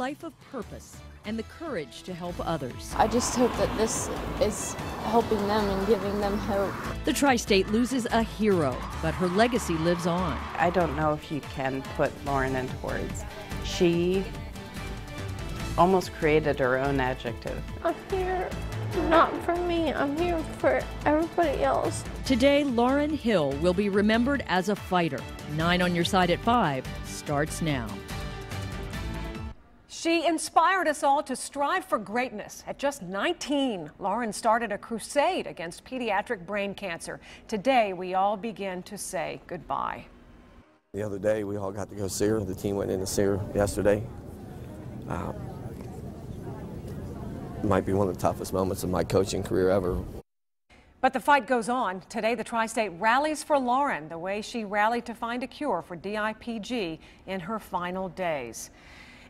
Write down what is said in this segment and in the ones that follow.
life of purpose and the courage to help others. I just hope that this is helping them and giving them hope. The Tri State loses a hero, but her legacy lives on. I don't know if you can put Lauren into words. She almost created her own adjective. I'm here not for me, I'm here for everybody else. Today, Lauren Hill will be remembered as a fighter. Nine on your side at five starts now. She inspired us all to strive for greatness. At just 19, Lauren started a crusade against pediatric brain cancer. Today, we all begin to say goodbye. The other day, we all got to go see her. The team went in to see her yesterday. Uh, might be one of the toughest moments of my coaching career ever. But the fight goes on. Today, the Tri State rallies for Lauren the way she rallied to find a cure for DIPG in her final days.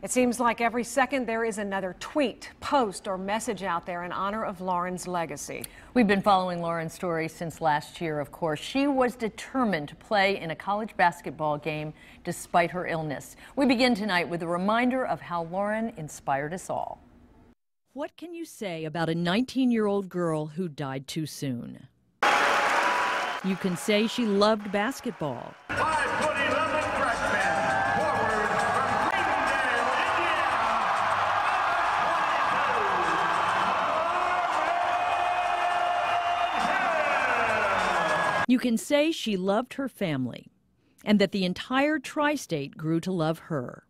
It seems like every second there is another tweet, post, or message out there in honor of Lauren's legacy. We've been following Lauren's story since last year, of course. She was determined to play in a college basketball game despite her illness. We begin tonight with a reminder of how Lauren inspired us all. What can you say about a 19 year old girl who died too soon? You can say she loved basketball. You can say she loved her family and that the entire tri state grew to love her.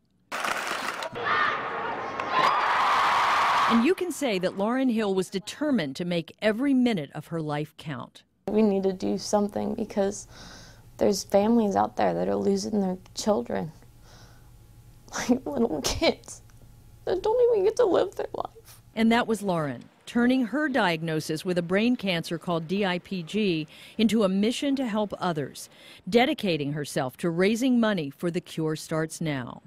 And you can say that Lauren Hill was determined to make every minute of her life count. We need to do something because there's families out there that are losing their children, like little kids that don't even get to live their life. And that was Lauren turning her diagnosis with a brain cancer called DIPG into a mission to help others, dedicating herself to raising money for The Cure Starts Now.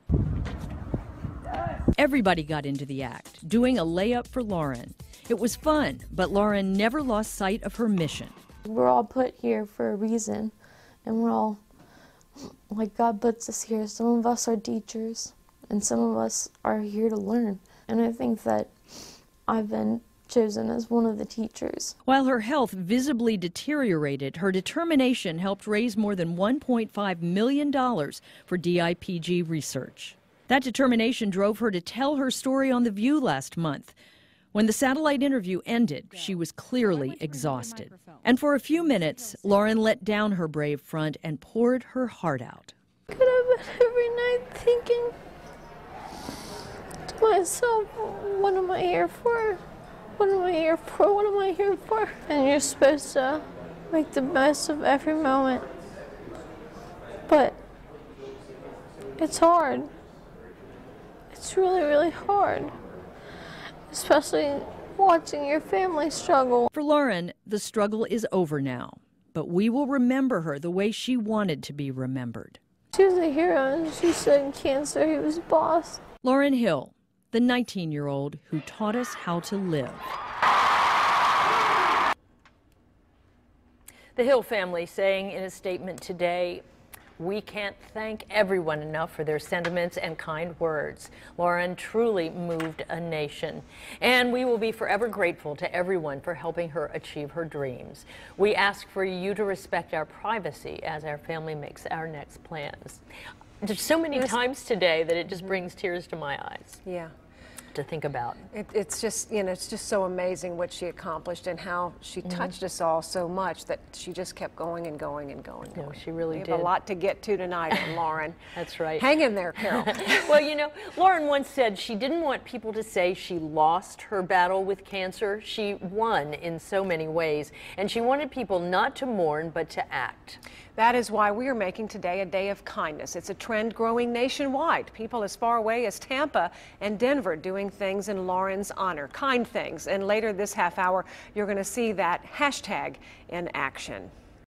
Everybody got into the act, doing a layup for Lauren. It was fun, but Lauren never lost sight of her mission. We're all put here for a reason, and we're all, like God puts us here. Some of us are teachers, and some of us are here to learn. And I think that I've been chosen as one of the teachers. While her health visibly deteriorated, her determination helped raise more than $1.5 million for DIPG research. That determination drove her to tell her story on The View last month. When the satellite interview ended, she was clearly exhausted. And for a few minutes, Lauren let down her brave front and poured her heart out. Could have been every night thinking to myself, what am I here for? What am I here for? What am I here for? And you're supposed to make the best of every moment. But it's hard. It's really, really hard. Especially watching your family struggle. For Lauren, the struggle is over now, but we will remember her the way she wanted to be remembered. She was a hero and she said cancer, he was boss. Lauren Hill, the 19 year old who taught us how to live. The Hill family saying in a statement today, we can't thank everyone enough for their sentiments and kind words. Lauren truly moved a nation. And we will be forever grateful to everyone for helping her achieve her dreams. We ask for you to respect our privacy as our family makes our next plans. There's so many times today that it just brings tears to my eyes. Yeah to think about. It, it's just, you know, it's just so amazing what she accomplished and how she mm -hmm. touched us all so much that she just kept going and going and going. No, she really we did. have a lot to get to tonight, Lauren. That's right. Hang in there, Carol. well, you know, Lauren once said she didn't want people to say she lost her battle with cancer. She won in so many ways, and she wanted people not to mourn, but to act. That is why we are making today a day of kindness. It's a trend growing nationwide. People as far away as Tampa and Denver doing things in Lauren's honor, kind things. And later this half hour, you're going to see that hashtag in action.